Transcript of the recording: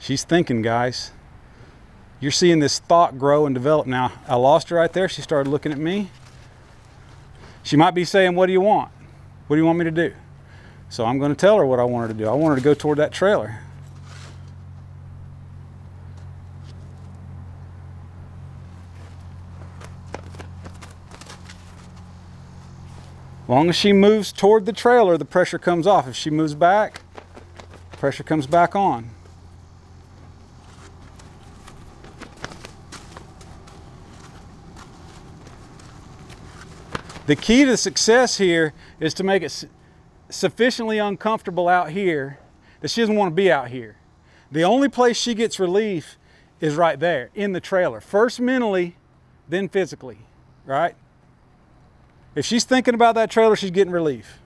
She's thinking, guys. You're seeing this thought grow and develop now. I lost her right there. She started looking at me. She might be saying, What do you want? What do you want me to do? So I'm going to tell her what I want her to do. I want her to go toward that trailer. long as she moves toward the trailer, the pressure comes off. If she moves back, pressure comes back on. The key to success here is to make it sufficiently uncomfortable out here that she doesn't want to be out here. The only place she gets relief is right there in the trailer. First mentally, then physically, right? If she's thinking about that trailer, she's getting relief.